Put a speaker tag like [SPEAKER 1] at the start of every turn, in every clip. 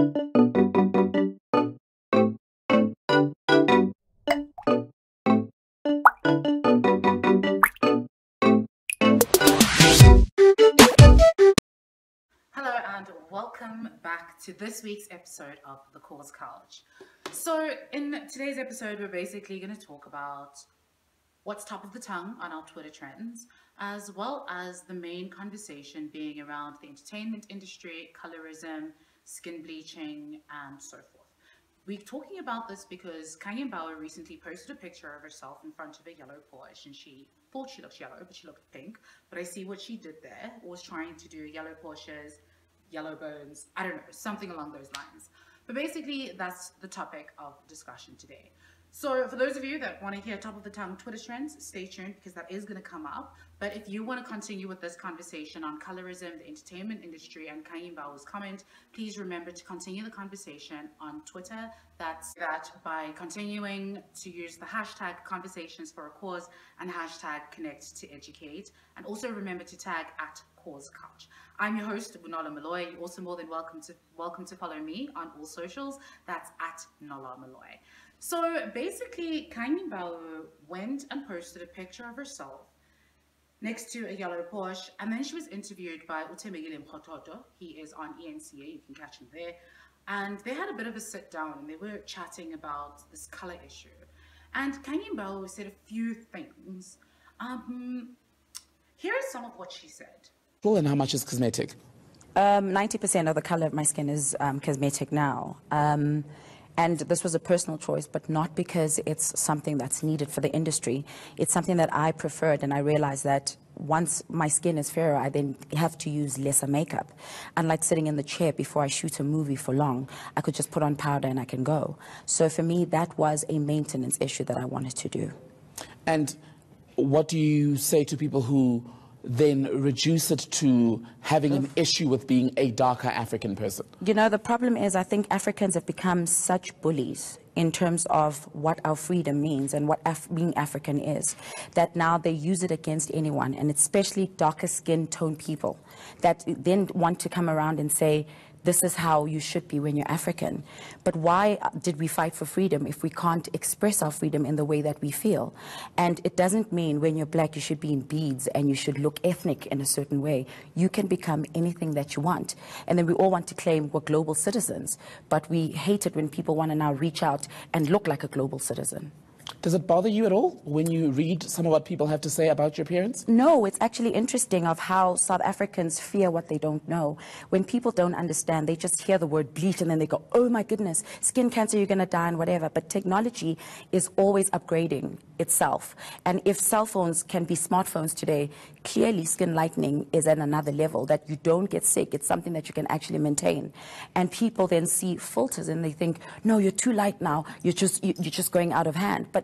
[SPEAKER 1] Hello and welcome back to this week's episode of The Cause Couch. So, in today's episode, we're basically going to talk about what's top of the tongue on our Twitter trends, as well as the main conversation being around the entertainment industry, colorism, skin bleaching, and so forth. We're talking about this because Khanyi Mbau recently posted a picture of herself in front of a yellow Porsche and she thought she looked yellow, but she looked pink. But I see what she did there was trying to do yellow Porsches, yellow bones, I don't know, something along those lines. But basically, that's the topic of discussion today. So for those of you that want to hear top of the tongue Twitter trends, stay tuned because that is going to come up. But if you want to continue with this conversation on colorism, the entertainment industry, and Khanyi Mbau's comment, please remember to continue the conversation on Twitter. That's that by continuing to use the hashtag conversations for a cause and hashtag connect to educate. And also remember to tag at cause couch. I'm your host, Bonolo Moloi. You're also more than welcome to welcome to follow me on all socials. That's at Nolo Moloi. So basically, Khanyi Mbau went and posted a picture of herself next to a yellow Porsche, and then she was interviewed by Utemegile Mkhototo. He is on ENCA, you can catch him there. And they had a bit of a sit down and they were chatting about this color issue. And Khanyi Mbau said a few things. Um, here is some of what she said.
[SPEAKER 2] And how much is cosmetic?
[SPEAKER 3] Um, 90% of the color of my skin is um, cosmetic now. Um, and this was a personal choice, but not because it's something that's needed for the industry. It's something that I preferred, and I realized that once my skin is fairer, I then have to use lesser makeup. Unlike sitting in the chair before I shoot a movie for long, I could just put on powder and I can go. So for me, that was a maintenance issue that I wanted to do.
[SPEAKER 2] And what do you say to people who then reduce it to having an issue with being a darker African person?
[SPEAKER 3] You know, the problem is I think Africans have become such bullies in terms of what our freedom means and what Af being African is, that now they use it against anyone, and especially darker skin tone people, that then want to come around and say, this is how you should be when you're African. But why did we fight for freedom if we can't express our freedom in the way that we feel? And it doesn't mean when you're black you should be in beads and you should look ethnic in a certain way. You can become anything that you want. And then we all want to claim we're global citizens, but we hate it when people want to now reach out and look like a global citizen.
[SPEAKER 2] Does it bother you at all when you read some of what people have to say about your appearance?
[SPEAKER 3] No, it's actually interesting of how South Africans fear what they don't know. When people don't understand, they just hear the word bleach and then they go, oh my goodness, skin cancer, you're going to die and whatever. But technology is always upgrading itself. And if cell phones can be smartphones today, clearly skin lightening is at another level that you don't get sick. It's something that you can actually maintain. And people then see filters and they think, no, you're too light now. You're just, you're just going out of hand. But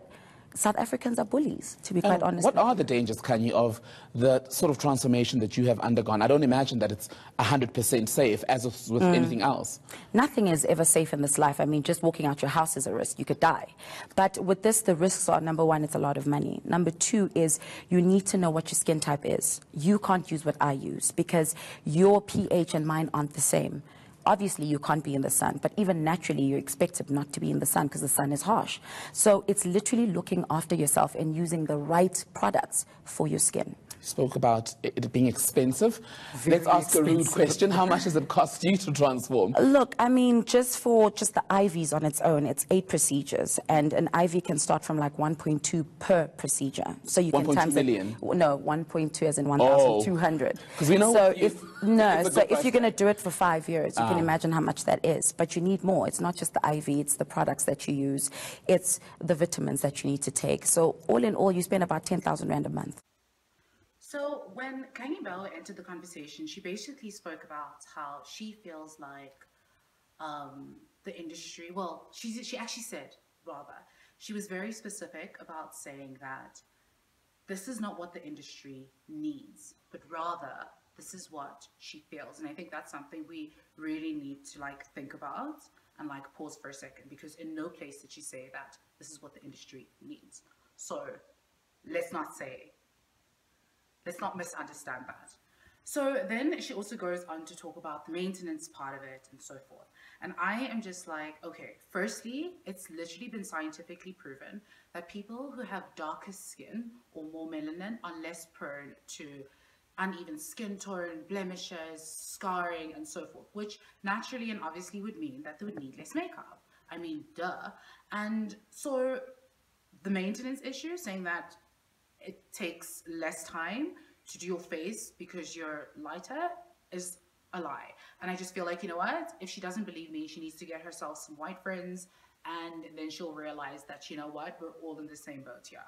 [SPEAKER 3] South Africans are bullies, to be quite
[SPEAKER 2] And
[SPEAKER 3] honest.
[SPEAKER 2] What are the dangers, Khanyi, of the sort of transformation that you have undergone? I don't imagine that it's 100% safe, as with mm. anything else.
[SPEAKER 3] Nothing is ever safe in this life. I mean, just walking out your house is a risk. You could die. But with this, the risks are number one, it's a lot of money. Number two is you need to know what your skin type is. You can't use what I use because your pH and mine aren't the same. Obviously, you can't be in the sun, but even naturally, you're expected not to be in the sun because the sun is harsh. So it's literally looking after yourself and using the right products for your skin.
[SPEAKER 2] Spoke about it being expensive.
[SPEAKER 3] Very
[SPEAKER 2] Let's ask a rude question. How much does it cost you to transform?
[SPEAKER 3] Look, I mean, just for just the IVs on its own, it's eight procedures, and an IV can start from like 1.2 per procedure. So you can
[SPEAKER 2] 1.2
[SPEAKER 3] times
[SPEAKER 2] million?
[SPEAKER 3] It, no, 1.2 as in 1,200.
[SPEAKER 2] 'Cause we know
[SPEAKER 3] So
[SPEAKER 2] you-
[SPEAKER 3] if no, so if you're going to do it for five years, you
[SPEAKER 2] Ah.
[SPEAKER 3] can imagine how much that is. But you need more. It's not just the IV; it's the products that you use, it's the vitamins that you need to take. So all in all, you spend about 10,000 rand a month.
[SPEAKER 1] So when Khanyi Mbau entered the conversation, she basically spoke about how she feels like um, the industry. Well, she she actually said rather she was very specific about saying that this is not what the industry needs, but rather this is what she feels. And I think that's something we really need to like think about and like pause for a second because in no place did she say that this is what the industry needs. So let's not say let's not misunderstand that. So then she also goes on to talk about the maintenance part of it and so forth. And I am just like, okay, firstly, it's literally been scientifically proven that people who have darker skin or more melanin are less prone to uneven skin tone, blemishes, scarring, and so forth, which naturally and obviously would mean that they would need less makeup. I mean, duh. And so the maintenance issue, saying that it takes less time to do your face because you're lighter, is a lie. And I just feel like, you know what? If she doesn't believe me, she needs to get herself some white friends and then she'll realize that, you know what? We're all in the same boat here.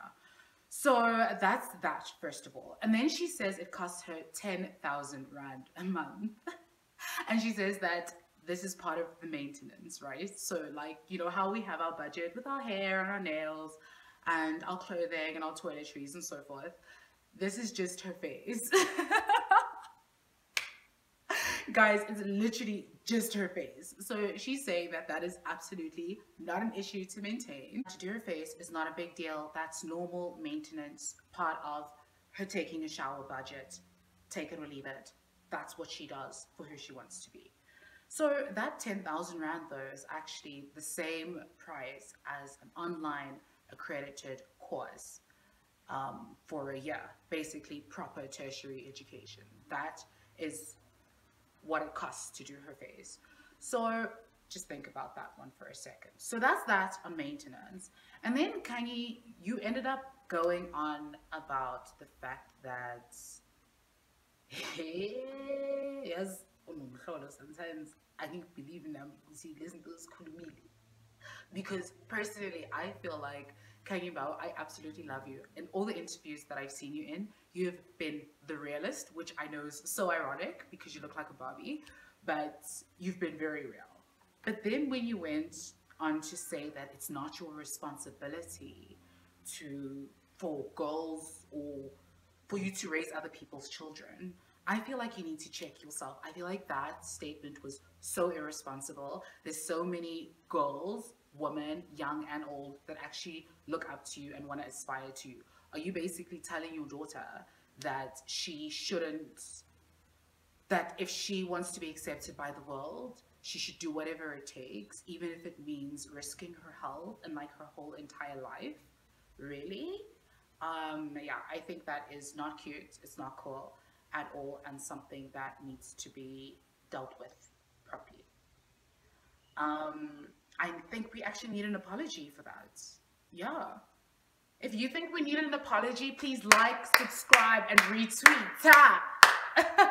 [SPEAKER 1] So that's that, first of all. And then she says it costs her 10,000 Rand a month. and she says that this is part of the maintenance, right? So, like, you know, how we have our budget with our hair and our nails and our clothing and our toiletries and so forth. This is just her face. Guys, it's literally just her face. So she's saying that that is absolutely not an issue to maintain. To do her face is not a big deal. That's normal maintenance, part of her taking a shower budget. Take it or leave it. That's what she does for who she wants to be. So that 10,000 Rand though is actually the same price as an online accredited course um, for a year, basically proper tertiary education. That is what it costs to do her face. So just think about that one for a second. So that's that on maintenance. And then Khanyi, you ended up going on about the fact that yes, sometimes I think believe in them see listen to this because personally I feel like Khanyi Mbau, I absolutely love you. In all the interviews that I've seen you in, you've been the realist, which I know is so ironic because you look like a Barbie, but you've been very real. But then when you went on to say that it's not your responsibility to for girls or for you to raise other people's children, I feel like you need to check yourself. I feel like that statement was so irresponsible. There's so many girls, women, young and old, that actually look up to you and want to aspire to you. Are you basically telling your daughter that she shouldn't, that if she wants to be accepted by the world, she should do whatever it takes, even if it means risking her health and like her whole entire life? Really? Um, yeah, I think that is not cute. It's not cool at all and something that needs to be dealt with properly. Um, I think we actually need an apology for that. Yeah. If you think we need an apology, please like, subscribe, and retweet.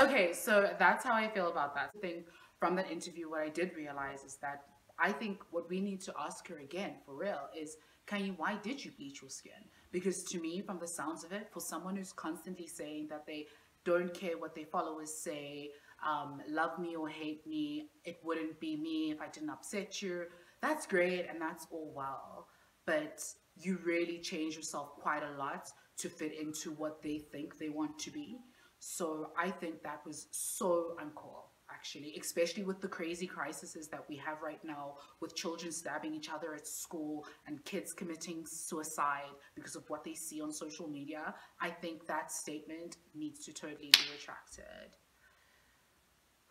[SPEAKER 1] okay, so that's how I feel about that. thing from that interview, what I did realize is that I think what we need to ask her again, for real, is Khanyi, why did you bleach your skin? Because to me, from the sounds of it, for someone who's constantly saying that they don't care what their followers say, um, love me or hate me, it wouldn't be me if I didn't upset you, that's great and that's all well, but you really change yourself quite a lot to fit into what they think they want to be. So I think that was so uncool, actually, especially with the crazy crises that we have right now with children stabbing each other at school and kids committing suicide because of what they see on social media. I think that statement needs to totally be retracted.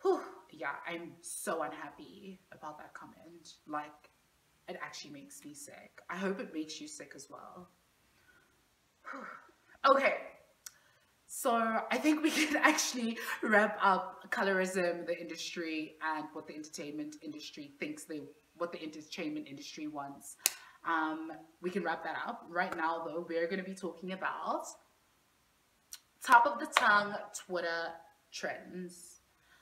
[SPEAKER 1] Whew, yeah, I'm so unhappy about that comment. Like, it actually makes me sick. I hope it makes you sick as well. Whew. Okay, so I think we can actually wrap up colorism, the industry, and what the entertainment industry thinks they, what the entertainment industry wants. Um, we can wrap that up. Right now, though, we're going to be talking about top of the tongue Twitter trends.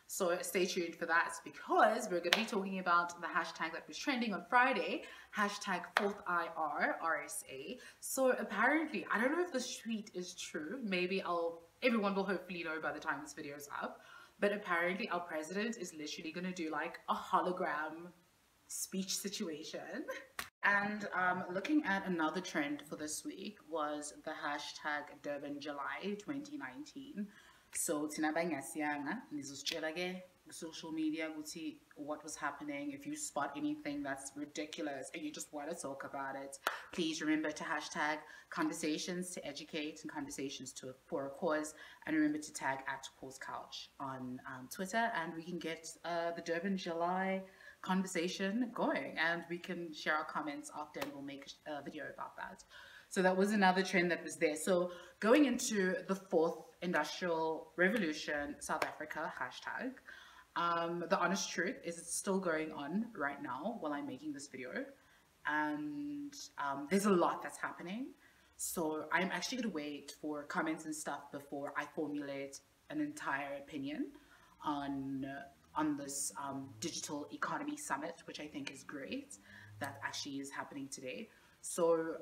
[SPEAKER 1] So stay tuned for that because we're going to be talking about the hashtag that was trending on Friday, hashtag 4th IR, RSA. So apparently, I don't know if this tweet is true. Maybe I'll, everyone will hopefully know by the time this video is up. But apparently our president is literally going to do like a hologram speech situation. And um, looking at another trend for this week was the hashtag Durban July 2019. So thina bangasiyanga nizositshela ke social media see what was happening. If you spot anything that's ridiculous and you just want to talk about it please remember to hashtag conversations to educate and conversations to for a cause. And remember to tag at cause couch on um, twitter. And we can get uh, the durban july conversation going. And we can share our comments after and we'll make a video about that. So that was another trend that was there. So going into the fourth industrial revolution, South Africa, hashtag, um, the honest truth is it's still going on right now while I'm making this video. And um, there's a lot that's happening. So I'm actually going to wait for comments and stuff before I formulate an entire opinion on on this um, digital economy summit, which I think is great. That actually is happening today. So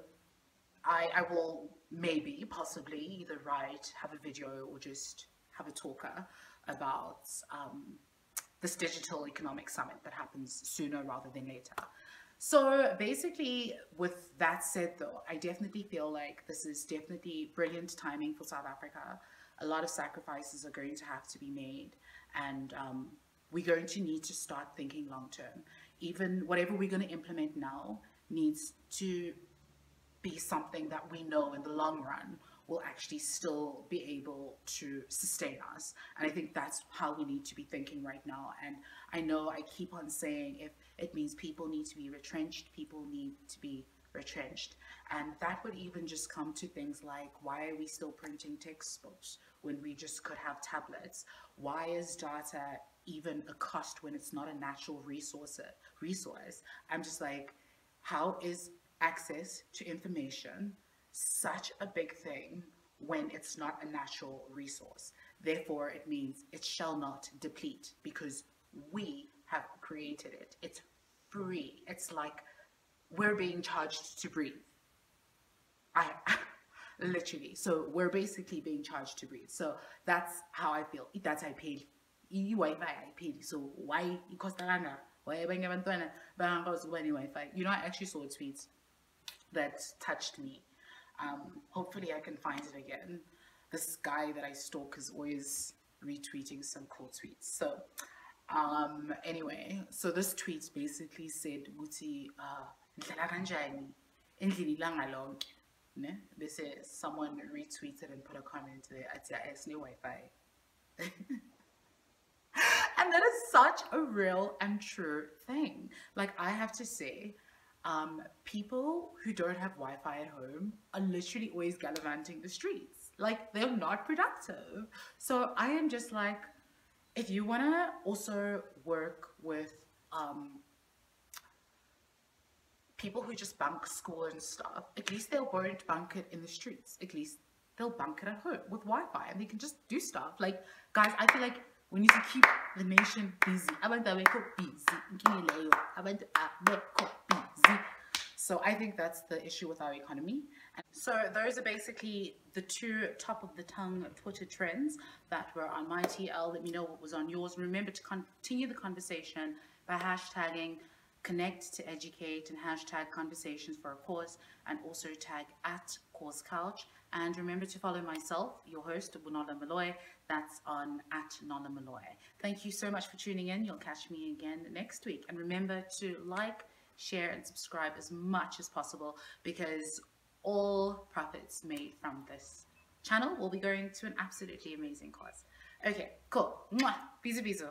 [SPEAKER 1] I, I will maybe, possibly, either write, have a video, or just have a talker about um, this digital economic summit that happens sooner rather than later. So basically, with that said, though, I definitely feel like this is definitely brilliant timing for South Africa. A lot of sacrifices are going to have to be made, and um, we're going to need to start thinking long term. Even whatever we're going to implement now needs to be something that we know in the long run will actually still be able to sustain us. And I think that's how we need to be thinking right now. And I know I keep on saying if it means people need to be retrenched, people need to be retrenched. And that would even just come to things like why are we still printing textbooks when we just could have tablets? Why is data even a cost when it's not a natural resource resource? I'm just like, how is access to information such a big thing when it's not a natural resource. Therefore, it means it shall not deplete because we have created it. It's free. It's like we're being charged to breathe. I literally. So we're basically being charged to breathe. So that's how I feel. That's how I. Wi-Fi I pay. So why costs why? You know, I actually saw a tweet that touched me. Um, hopefully I can find it again. This guy that I stalk is always retweeting some cool tweets. So um, anyway, so this tweet basically said ukuthi uh ne? Bese someone retweeted and put a comment there athi asine wi-fi. And that is such a real and true thing. Like i have to say um, people who don't have Wi-Fi at home are literally always gallivanting the streets. Like they're not productive. So I am just like, if you want to also work with um, people who just bunk school and stuff, at least they won't bunk it in the streets. At least they'll bunk it at home with Wi-Fi and they can just do stuff. Like, guys, I feel like we need to keep the nation busy. I Abantu abekho busy. Abantu abekho so I think that's the issue with our economy. So those are basically the two top of the tongue Twitter trends that were on my TL. Let me know what was on yours. Remember to continue the conversation by hashtagging connect to educate and hashtag conversations for a cause and also tag at cause couch and remember to follow myself your host Bonolo Moloi that's on at Nolo Moloi thank you so much for tuning in you'll catch me again next week and remember to like share and subscribe as much as possible because all profits made from this channel will be going to an absolutely amazing cause. Okay, cool. Mwah. Bizu bizu.